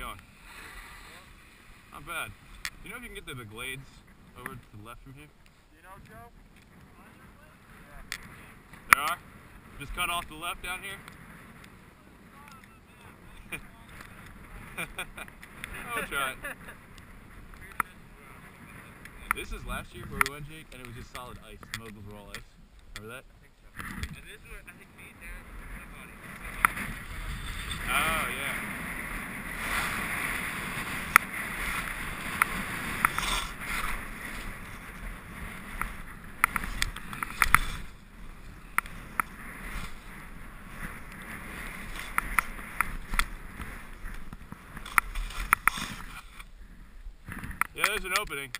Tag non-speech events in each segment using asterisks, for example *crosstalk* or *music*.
Going? Not bad. Do you know if you can get to the glades over to the left from here? You know, Joe? There are? Just cut off the left down here? *laughs* I'll try it. This is last year where we went, Jake, and it was just solid ice. The moguls were all ice. Remember that? And this is where I think me and Darren, my buddy, Oh, yeah. Yeah, there's an opening.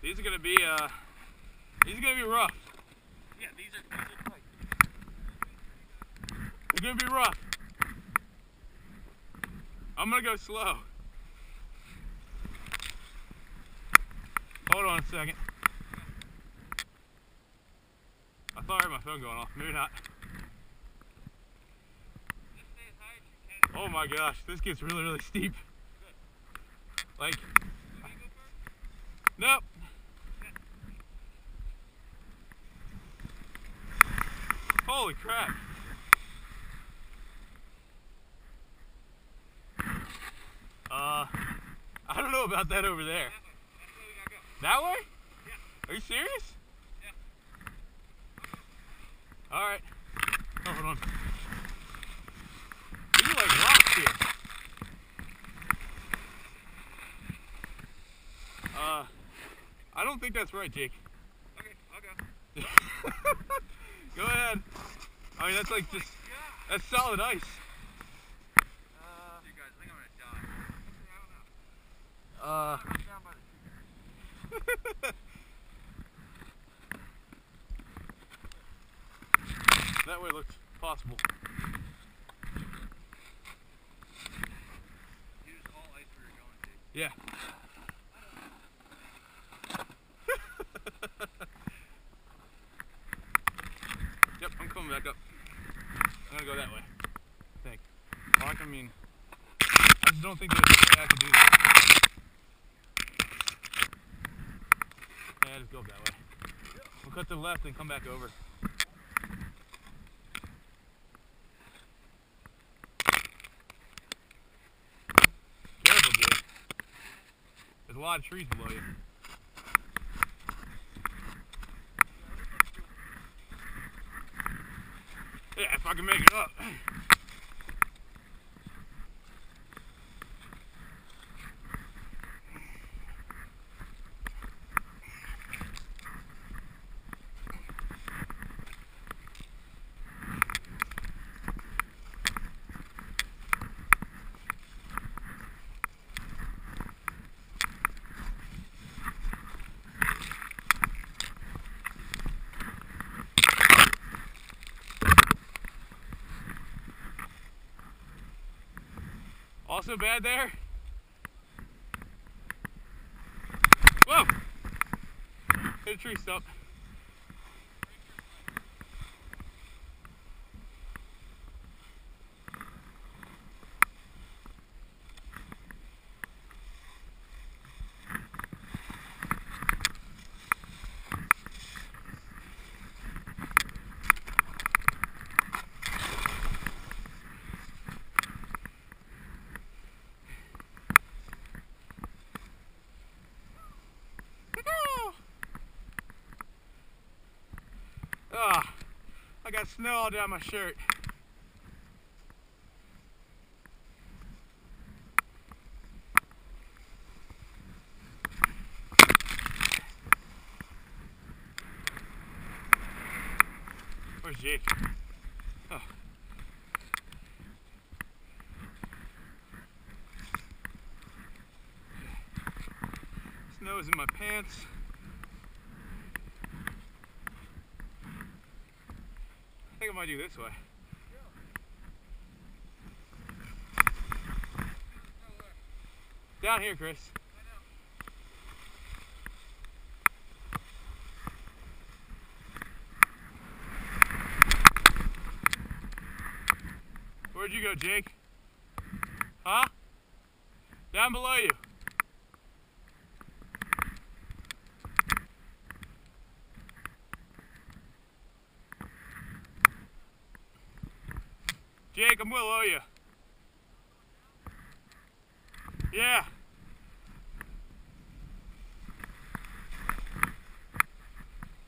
These are gonna be uh these are gonna be rough. yeah, these are, these are tight. They're gonna be rough. I'm gonna go slow. Hold on a second. I thought I heard my phone going off. Maybe not. Oh my gosh, this gets really, really steep. Like, nope. Holy crap. Uh, I don't know about that over there. That's where we gotta go. That way? Yeah. Are you serious? Yeah. Alright. Oh, hold on. These are like rocks here. Uh, I don't think that's right, Jake. Okay, I'll go. *laughs* Go ahead. I mean, that's like just, Yeah. that's solid ice. Uh, you guys, I think I'm gonna die. I don't know. Uh, I'm down by the tree. *laughs* that way looks possible. You all ice where you're going, Jake. Yeah. *laughs* yep, I'm coming back up. I'm gonna go that way. I think. Well, I mean, I just don't think there's a way I can do this. Yeah, just go up that way. We'll cut to the left and come back over. Careful, dude. There's a lot of trees below you. Yeah, if I can make it up. Also bad there. Whoa! Hit a tree stump. Ah, I got snow all down my shirt. Where's Jake? Oh. Snow is in my pants. Think I might do this way. Down here, Chris. Where'd you go, Jake? Huh? Down below you. Jake, I'm below you. Yeah.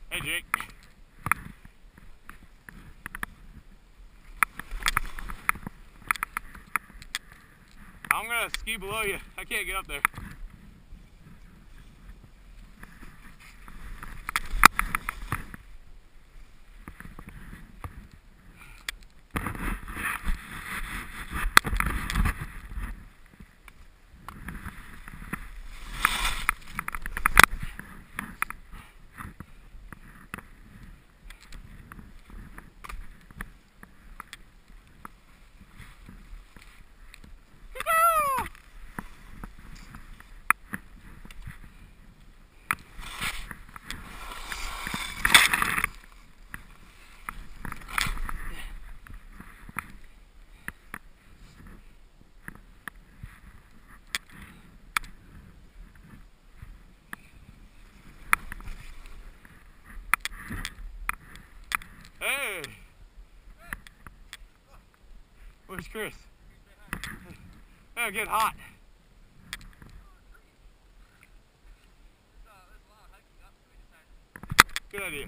Hey, Jake. I'm gonna ski below you. I can't get up there. Hey! Where's Chris? Oh, get hot. Good idea.